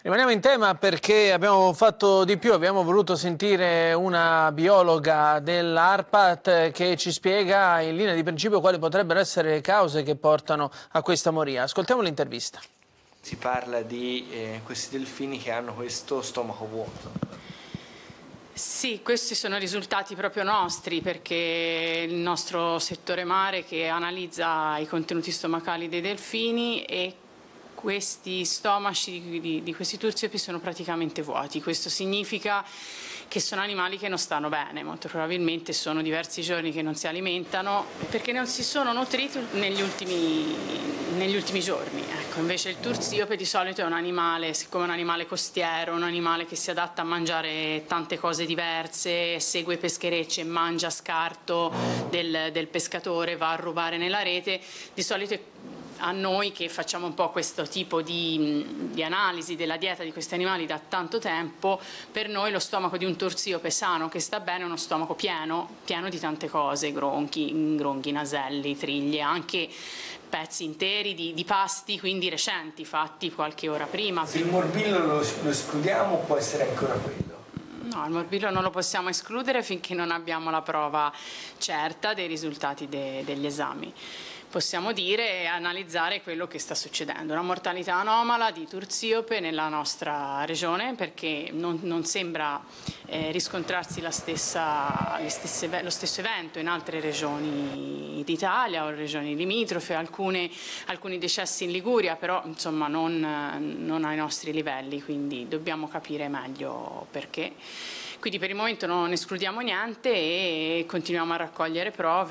Rimaniamo in tema perché abbiamo fatto di più, abbiamo voluto sentire una biologa dell'ARPAT che ci spiega in linea di principio quali potrebbero essere le cause che portano a questa moria. Ascoltiamo l'intervista. Si parla di eh, questi delfini che hanno questo stomaco vuoto. Sì, questi sono risultati proprio nostri perché il nostro settore mare che analizza i contenuti stomacali dei delfini e questi stomaci di, di questi turziopi sono praticamente vuoti. Questo significa che sono animali che non stanno bene, molto probabilmente sono diversi giorni che non si alimentano perché non si sono nutriti negli ultimi, negli ultimi giorni. Ecco, invece il turziope di solito è un animale, siccome è un animale costiero, un animale che si adatta a mangiare tante cose diverse, segue pescherecce, mangia scarto del, del pescatore, va a rubare nella rete, di solito a noi che facciamo un po' questo tipo di, di, analisi della dieta di questi animali da tanto tempo, per noi lo stomaco di un torziope sano che sta bene è uno stomaco pieno, pieno di tante cose, gronchi, gronchi naselli, triglie, anche pezzi interi di, di, pasti, quindi recenti, fatti qualche ora prima. Se il morbillo lo, lo escludiamo può essere ancora quello? No, il morbillo non lo possiamo escludere finché non abbiamo la prova certa dei risultati de, degli esami possiamo dire e analizzare quello che sta succedendo. Una mortalità anomala di turziope nella nostra regione perché non, non sembra eh, riscontrarsi stessa, stesse, lo stesso evento in altre regioni d'Italia o regioni limitrofe, alcune, alcuni decessi in Liguria, però insomma non, non ai nostri livelli, quindi dobbiamo capire meglio perché. Quindi per il momento non escludiamo niente e continuiamo a raccogliere prove.